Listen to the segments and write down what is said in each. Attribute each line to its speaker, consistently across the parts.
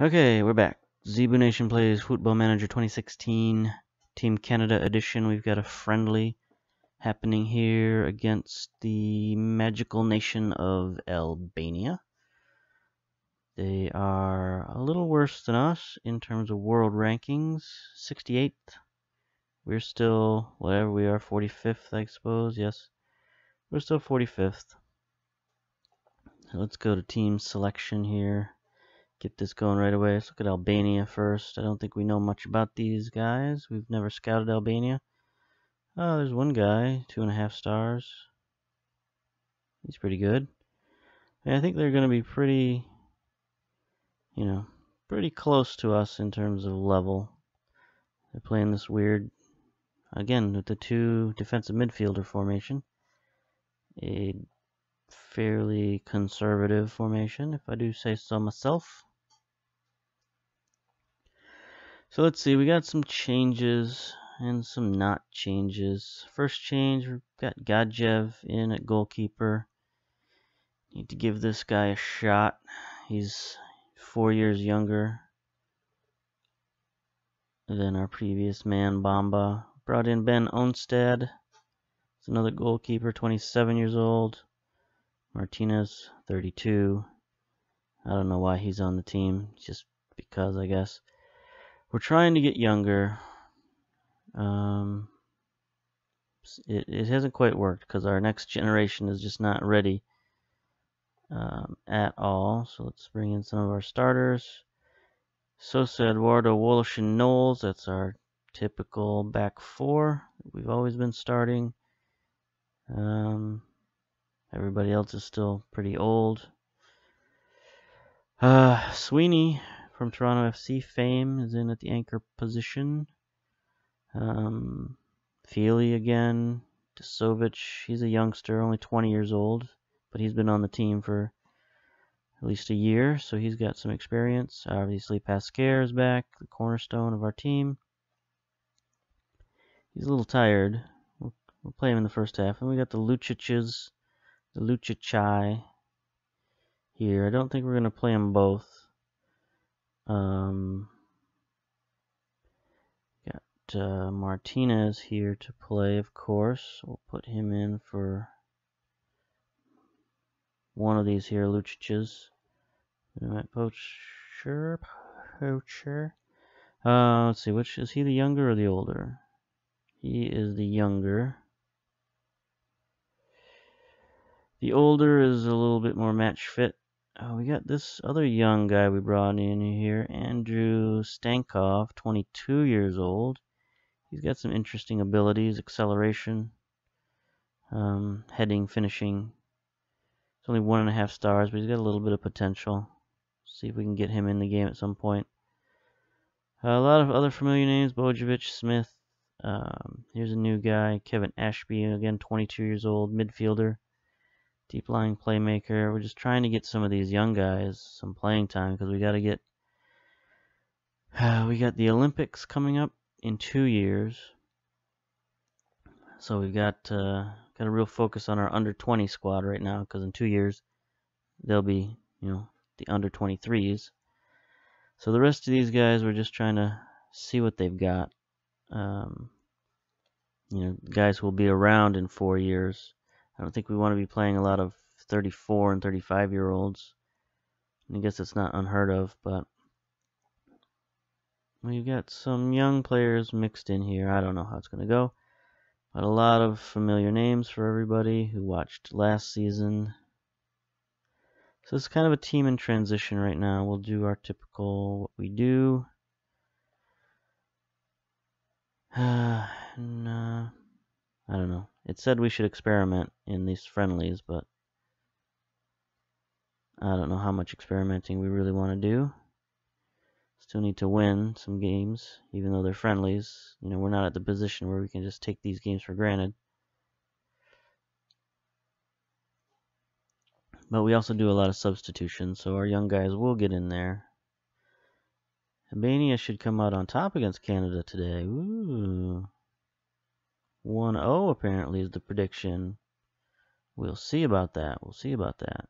Speaker 1: Okay, we're back. Zebu Nation plays Football Manager 2016 Team Canada edition. We've got a friendly happening here against the magical nation of Albania. They are a little worse than us in terms of world rankings. 68th. We're still, whatever we are, 45th, I suppose. Yes. We're still 45th. So let's go to team selection here get this going right away. Let's look at Albania first. I don't think we know much about these guys. We've never scouted Albania. Oh, there's one guy, two and a half stars. He's pretty good. And I think they're going to be pretty, you know, pretty close to us in terms of level. They're playing this weird, again, with the two defensive midfielder formation. A fairly conservative formation, if I do say so myself. So let's see, we got some changes and some not changes. First change, we've got Gadjev in at goalkeeper. Need to give this guy a shot. He's four years younger than our previous man, Bamba. Brought in Ben Onstad. It's another goalkeeper, 27 years old. Martinez, 32. I don't know why he's on the team, just because, I guess. We're trying to get younger. Um, it, it hasn't quite worked because our next generation is just not ready um, at all. So let's bring in some of our starters. Sosa, Eduardo, Walsh, and Knowles. That's our typical back four. We've always been starting. Um, everybody else is still pretty old. Uh, Sweeney, from Toronto FC fame is in at the anchor position. Um, Feely again. Desovic, he's a youngster, only 20 years old, but he's been on the team for at least a year, so he's got some experience. Obviously, Pascare is back, the cornerstone of our team. He's a little tired. We'll, we'll play him in the first half. And we got the Luciches, the Lucichai here. I don't think we're going to play them both. Um, got uh, Martinez here to play, of course. We'll put him in for one of these here, Luciches. Poacher, Poacher. Uh, let's see, which is he the younger or the older? He is the younger. The older is a little bit more match fit. Oh, we got this other young guy we brought in here, Andrew Stankov, 22 years old. He's got some interesting abilities, acceleration, um, heading, finishing. It's only one and a half stars, but he's got a little bit of potential. See if we can get him in the game at some point. Uh, a lot of other familiar names, Bojovic, Smith. Um, here's a new guy, Kevin Ashby, again 22 years old, midfielder. Deep lying playmaker. We're just trying to get some of these young guys some playing time because we got to get. Uh, we got the Olympics coming up in two years, so we've got uh, got a real focus on our under 20 squad right now because in two years they'll be you know the under 23s. So the rest of these guys we're just trying to see what they've got. Um, you know, guys will be around in four years I don't think we want to be playing a lot of 34 and 35 year olds. I guess it's not unheard of, but we've got some young players mixed in here. I don't know how it's going to go, but a lot of familiar names for everybody who watched last season. So it's kind of a team in transition right now. We'll do our typical what we do. Uh, and, uh, I don't know. It said we should experiment in these friendlies, but I don't know how much experimenting we really want to do. Still need to win some games, even though they're friendlies. You know, we're not at the position where we can just take these games for granted. But we also do a lot of substitutions, so our young guys will get in there. Albania should come out on top against Canada today. Ooh. 1-0 apparently is the prediction. We'll see about that. We'll see about that.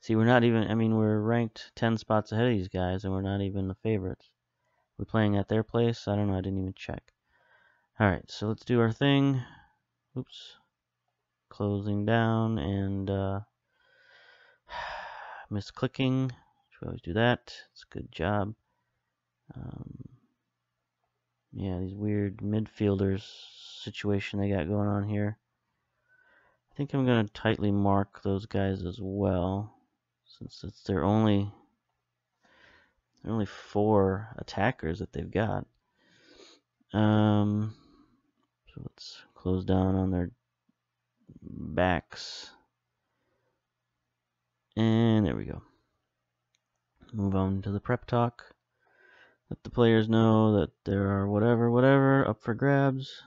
Speaker 1: See, we're not even, I mean, we're ranked 10 spots ahead of these guys, and we're not even the favorites. We're playing at their place? I don't know, I didn't even check. Alright, so let's do our thing. Oops. Closing down and uh, misclicking. Should always do that. It's a good job. Um, yeah, these weird midfielders situation they got going on here. I think I'm going to tightly mark those guys as well since it's their only there are only four attackers that they've got. Um, so let's close down on their backs. And there we go. Move on to the prep talk. Let the players know that there are whatever, whatever up for grabs.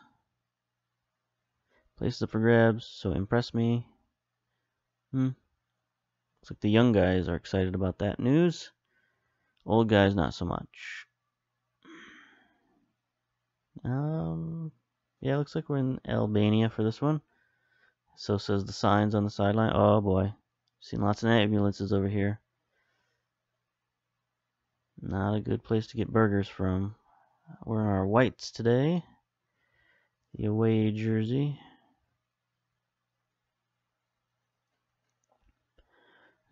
Speaker 1: Places up for grabs, so impress me. Hmm. Looks like the young guys are excited about that news. Old guys, not so much. Um, yeah, looks like we're in Albania for this one. So says the signs on the sideline. Oh boy, seen lots of ambulances over here. Not a good place to get burgers from. We're in our whites today. The away jersey.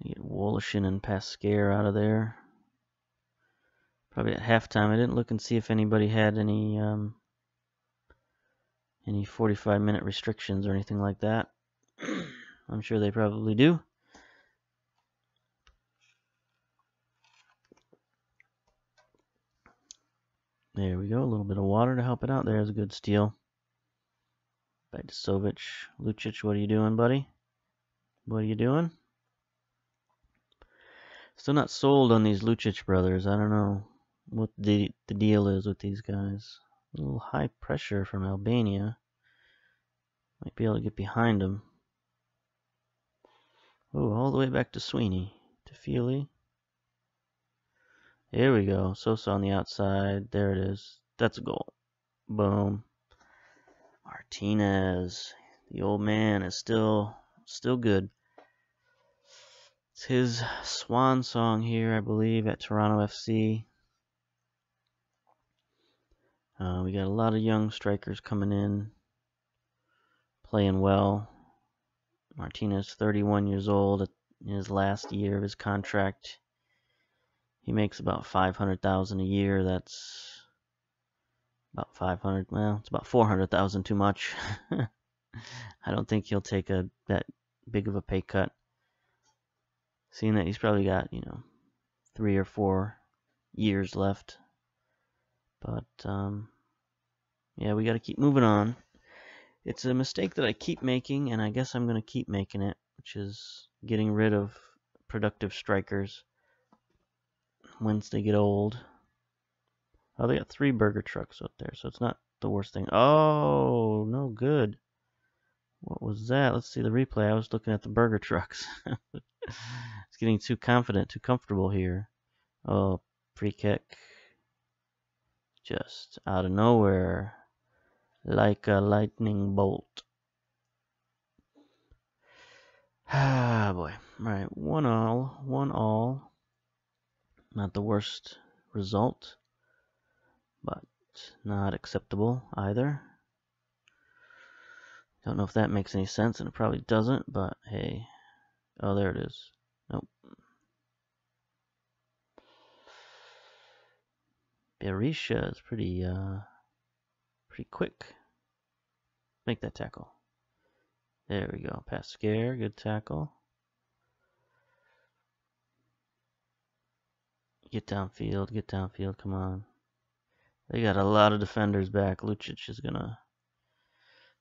Speaker 1: Get Wolishin and Pascare out of there. Probably at halftime. I didn't look and see if anybody had any um, any 45 minute restrictions or anything like that. I'm sure they probably do. There we go. A little bit of water to help it out. There's a good steal. Back to Sovic. Lucic, what are you doing, buddy? What are you doing? Still not sold on these Lucic brothers. I don't know what the the deal is with these guys. A little high pressure from Albania. Might be able to get behind them. Oh, all the way back to Sweeney. To Feely. Here we go. Sosa on the outside. There it is. That's a goal. Boom. Martinez. The old man is still still good. It's his swan song here, I believe, at Toronto FC. Uh, we got a lot of young strikers coming in, playing well. Martinez, 31 years old, in his last year of his contract. He makes about 500,000 a year. That's about 500. Well, it's about 400,000 too much. I don't think he'll take a that big of a pay cut seeing that he's probably got, you know, three or four years left. But, um, yeah, we got to keep moving on. It's a mistake that I keep making, and I guess I'm going to keep making it, which is getting rid of productive strikers once they get old. Oh, they got three burger trucks out there, so it's not the worst thing. Oh, no good. What was that? Let's see the replay. I was looking at the burger trucks. it's getting too confident, too comfortable here. Oh, free kick. Just out of nowhere. Like a lightning bolt. Ah, boy. Alright, one all. One all. Not the worst result, but not acceptable either. Don't know if that makes any sense, and it probably doesn't, but hey. Oh, there it is. Nope. Berisha is pretty, uh, pretty quick. Make that tackle. There we go. Pascare. Good tackle. Get downfield. Get downfield. Come on. They got a lot of defenders back. Lucic is going to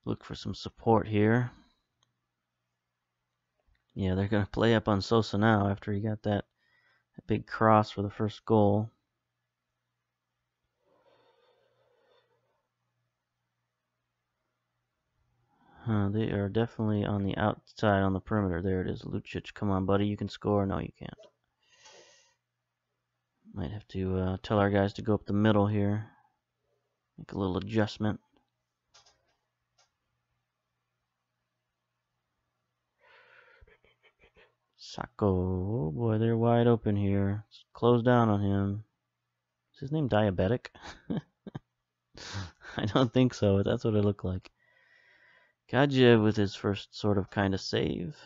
Speaker 1: look for some support here. Yeah, they're going to play up on Sosa now after he got that, big cross for the first goal. Huh, they are definitely on the outside on the perimeter. There it is, Lucic. Come on, buddy, you can score. No, you can't. Might have to uh, tell our guys to go up the middle here. Make a little adjustment. Sako. Oh boy, they're wide open here. Let's close down on him. Is his name Diabetic? I don't think so, but that's what it looked like. Gadjev with his first sort of kind of save.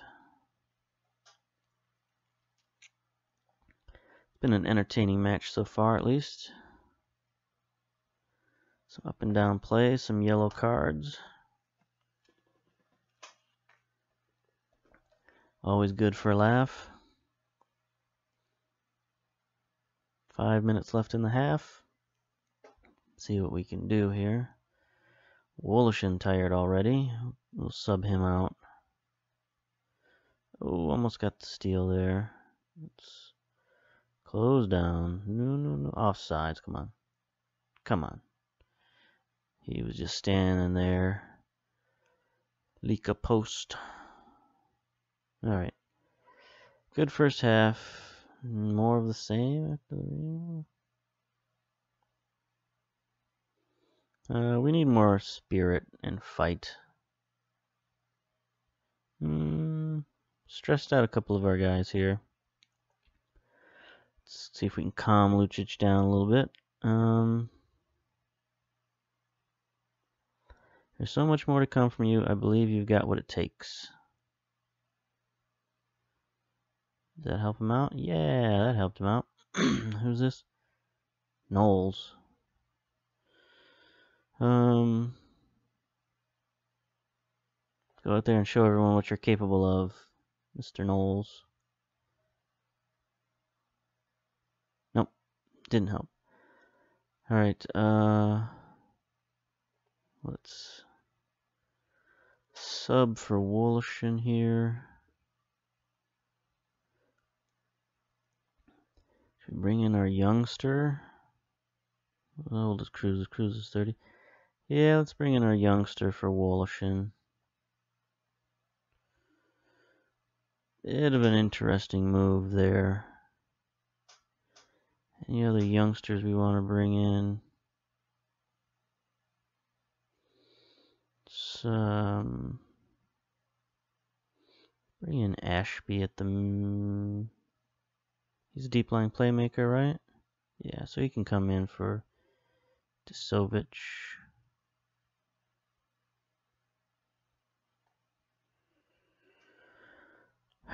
Speaker 1: Been an entertaining match so far, at least. Some up and down play, some yellow cards. Always good for a laugh. Five minutes left in the half. see what we can do here. Wolishin tired already. We'll sub him out. Oh, almost got the steal there. Let's close down. No, no, no. Offsides. Come on. Come on. He was just standing there. Leak a post. Alright. Good first half. More of the same. Uh, we need more spirit and fight. Mm, stressed out a couple of our guys here. Let's see if we can calm Lucic down a little bit. Um, there's so much more to come from you. I believe you've got what it takes. Did that help him out? Yeah, that helped him out. Who's this? Knowles. Um, go out there and show everyone what you're capable of, Mr. Knowles. Nope, didn't help. Alright, uh, let's sub for Wolishin here. We bring in our youngster. How old is Cruz? Cruz is 30. Yeah, let's bring in our youngster for Wolishin. Bit of an interesting move there. Any other youngsters we want to bring in? um, bring in Ashby at the He's a deep lying playmaker, right? Yeah, so he can come in for Desovic.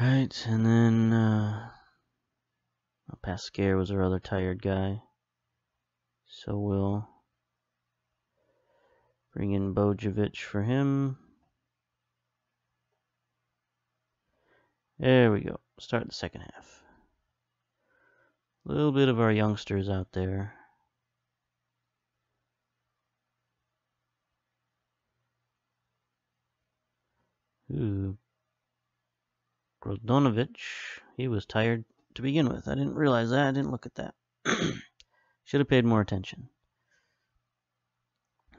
Speaker 1: Right, and then uh, Uh, Pascal was our other tired guy. So we'll bring in Bojovic for him. There we go. Start the second half. A little bit of our youngsters out there. Ooh. Grozdonovic, he was tired to begin with. I didn't realize that. I didn't look at that. Should have paid more attention.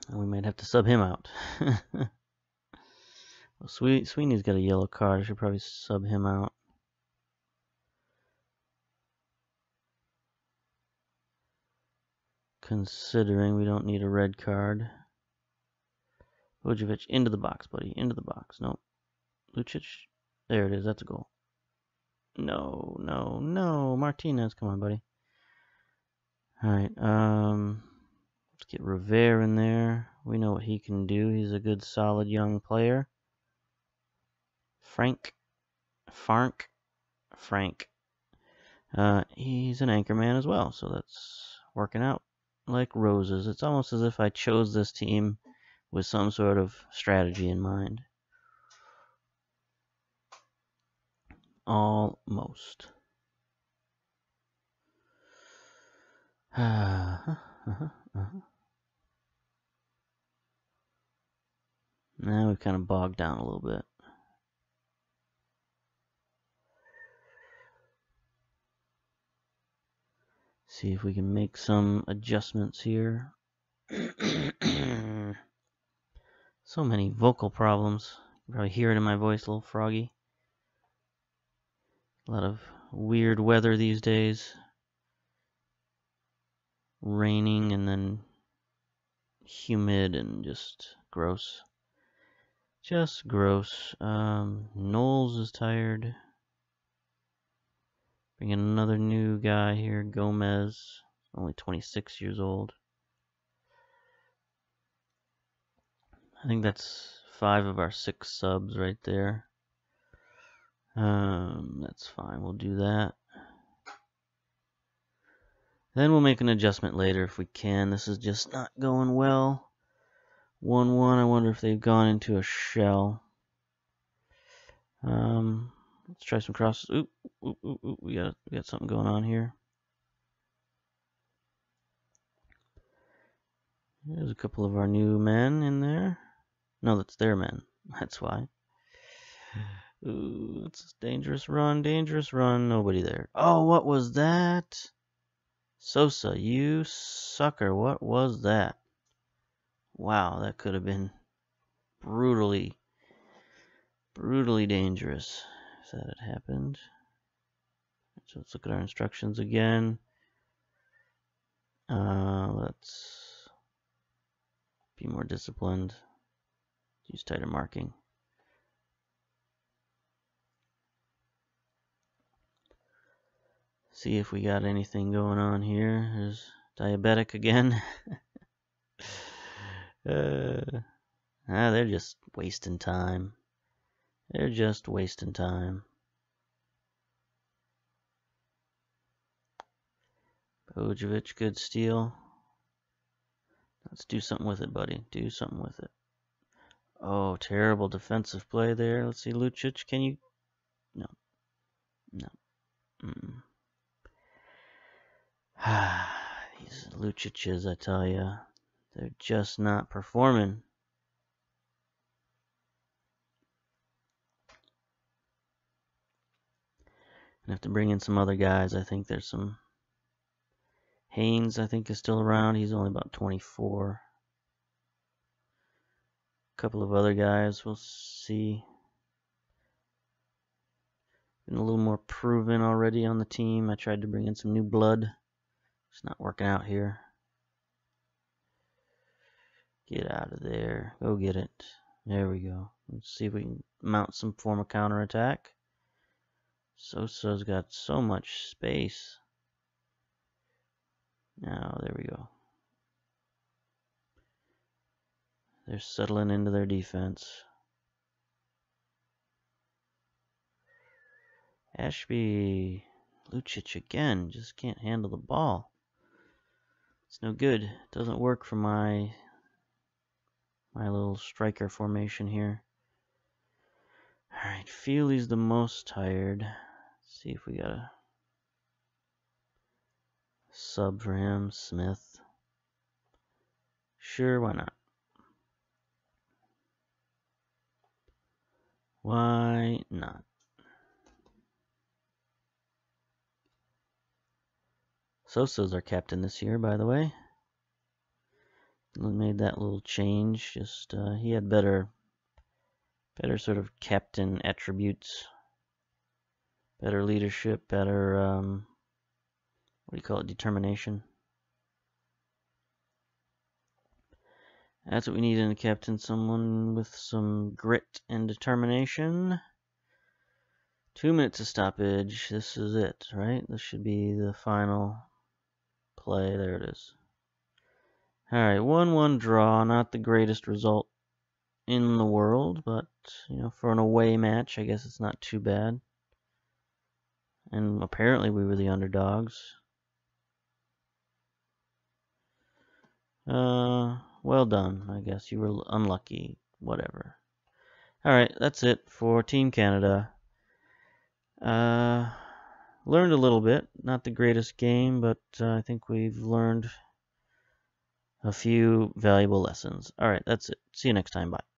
Speaker 1: We might have to sub him out. well, Sweeney's got a yellow card. I should probably sub him out. considering we don't need a red card. Bojovic into the box, buddy. Into the box. No. Lucic. There it is. That's a goal. No, no, no. Martinez. Come on, buddy. Alright. Um, let's get Rivera in there. We know what he can do. He's a good, solid young player. Frank. Frank. Frank. Uh, he's an anchor man as well, so that's working out like roses. It's almost as if I chose this team with some sort of strategy in mind. Almost. uh-huh, uh-huh. Now we've kind of bogged down a little bit. See if we can make some adjustments here. so many vocal problems. You probably hear it in my voice, a little froggy. A lot of weird weather these days. Raining and then humid and just gross. Just gross. Um, Knowles is tired. Bring in another new guy here, Gomez, only 26 years old. I think that's five of our six subs right there. Um, that's fine, we'll do that. Then we'll make an adjustment later if we can. This is just not going well. 1-1, I wonder if they've gone into a shell. Um, let's try some crosses. Oop, oop, oop, oop. We got we got something going on here. There's a couple of our new men in there. No, that's their men. That's why. Ooh, it's a dangerous run, dangerous run. Nobody there. Oh, what was that? Sosa, you sucker. What was that? Wow, that could have been brutally, brutally dangerous if that had happened. So let's look at our instructions again. Uh, let's be more disciplined. Use tighter marking. See if we got anything going on here. There's diabetic again. uh, ah, they're just wasting time. They're just wasting time. Bojovic, good steal. Let's do something with it, buddy. Do something with it. Oh, terrible defensive play there. Let's see, Lucic, can you? No. No. Mm. These Lucic's, I tell you, they're just not performing. I have to bring in some other guys. I think there's some Haynes, I think, is still around. He's only about 24. A couple of other guys, we'll see. Been a little more proven already on the team. I tried to bring in some new blood. It's not working out here. Get out of there. Go get it. There we go. Let's see if we can mount some form of counterattack. Sosa's got so much space. Now, there we go. They're settling into their defense. Ashby, Lucic again, just can't handle the ball. It's no good. It doesn't work for my my little striker formation here. Alright, Feely's the most tired. Let's see if we got a Sub for him, Smith. Sure, why not? Why not? Sosa's our captain this year, by the way. Made that little change. Just uh, he had better, better sort of captain attributes, better leadership, better um, what do you call it, determination. That's what we need in a captain, someone with some grit and determination. Two minutes of stoppage. This is it, right? This should be the final play. There it is. Alright, 1-1 draw. Not the greatest result in the world, but, you know, for an away match, I guess it's not too bad. And apparently we were the underdogs. Uh, well done. I guess you were unlucky. Whatever. Alright, that's it for Team Canada. Uh, learned a little bit. Not the greatest game, but uh, I think we've learned a few valuable lessons. Alright, that's it. See you next time. Bye.